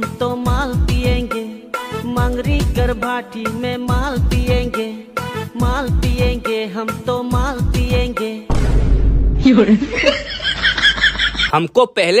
हम तो माल पिएँगे मंगरी कर भाटी में माल पिएँगे माल पिएँगे हम तो माल पिएँगे हमको पहले